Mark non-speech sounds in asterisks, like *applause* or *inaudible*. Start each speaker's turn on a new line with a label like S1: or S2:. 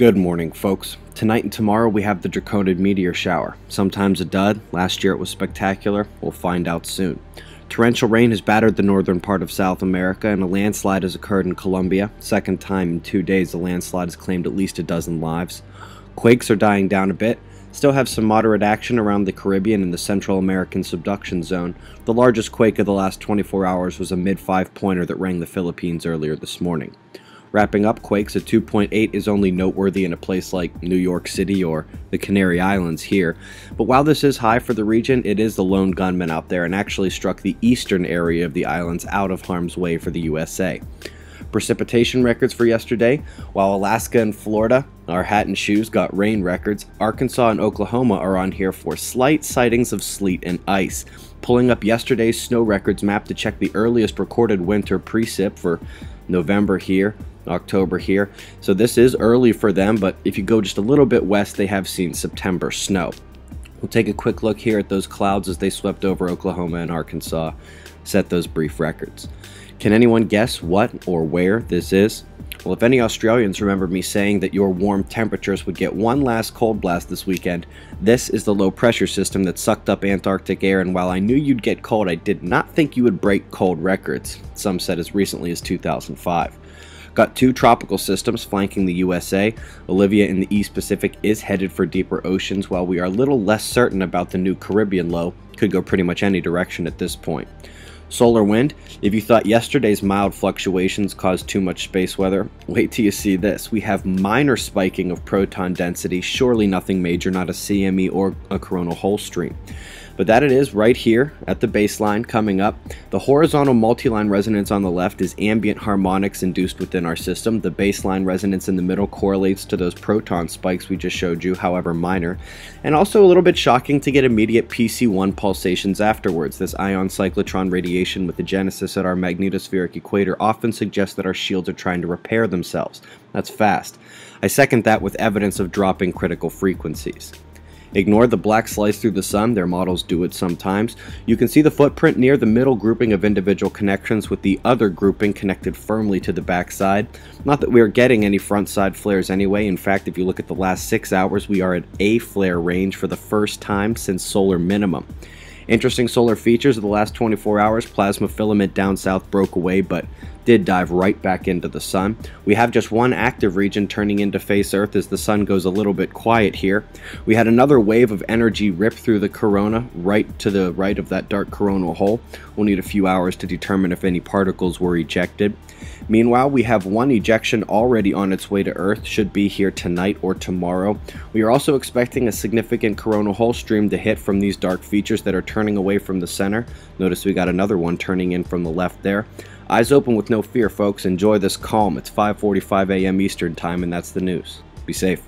S1: Good morning, folks. Tonight and tomorrow we have the Draconid meteor shower. Sometimes a dud. Last year it was spectacular. We'll find out soon. Torrential rain has battered the northern part of South America, and a landslide has occurred in Colombia. Second time in two days, the landslide has claimed at least a dozen lives. Quakes are dying down a bit. Still have some moderate action around the Caribbean and the Central American subduction zone. The largest quake of the last 24 hours was a mid five pointer that rang the Philippines earlier this morning. Wrapping up, quakes at 2.8 is only noteworthy in a place like New York City or the Canary Islands here. But while this is high for the region, it is the lone gunman out there and actually struck the eastern area of the islands out of harm's way for the USA. Precipitation records for yesterday, while Alaska and Florida, our hat and shoes, got rain records, Arkansas and Oklahoma are on here for slight sightings of sleet and ice. Pulling up yesterday's snow records map to check the earliest recorded winter precip for November here, October here. So this is early for them, but if you go just a little bit west, they have seen September snow. We'll take a quick look here at those clouds as they swept over Oklahoma and Arkansas, set those brief records. Can anyone guess what or where this is? Well, if any Australians remember me saying that your warm temperatures would get one last cold blast this weekend, this is the low pressure system that sucked up Antarctic air, and while I knew you'd get cold, I did not think you would break cold records, some said as recently as 2005. Got two tropical systems flanking the USA. Olivia in the East Pacific is headed for deeper oceans, while we are a little less certain about the new Caribbean low. Could go pretty much any direction at this point. Solar wind, if you thought yesterday's mild fluctuations caused too much space weather, *laughs* wait till you see this. We have minor spiking of proton density, surely nothing major, not a CME or a coronal hole stream but that it is right here at the baseline coming up. The horizontal multi-line resonance on the left is ambient harmonics induced within our system. The baseline resonance in the middle correlates to those proton spikes we just showed you, however minor. And also a little bit shocking to get immediate PC1 pulsations afterwards. This ion cyclotron radiation with the genesis at our magnetospheric equator often suggests that our shields are trying to repair themselves. That's fast. I second that with evidence of dropping critical frequencies. Ignore the black slice through the sun, their models do it sometimes. You can see the footprint near the middle grouping of individual connections with the other grouping connected firmly to the backside. Not that we are getting any front side flares anyway, in fact if you look at the last 6 hours we are at A flare range for the first time since solar minimum. Interesting solar features of the last 24 hours, plasma filament down south broke away but did dive right back into the sun. We have just one active region turning into face Earth as the sun goes a little bit quiet here. We had another wave of energy rip through the corona right to the right of that dark coronal hole. We'll need a few hours to determine if any particles were ejected. Meanwhile, we have one ejection already on its way to Earth, should be here tonight or tomorrow. We are also expecting a significant coronal hole stream to hit from these dark features that are turning away from the center. Notice we got another one turning in from the left there. Eyes open with no fear, folks. Enjoy this calm. It's 5:45 a.m. Eastern Time, and that's the news. Be safe.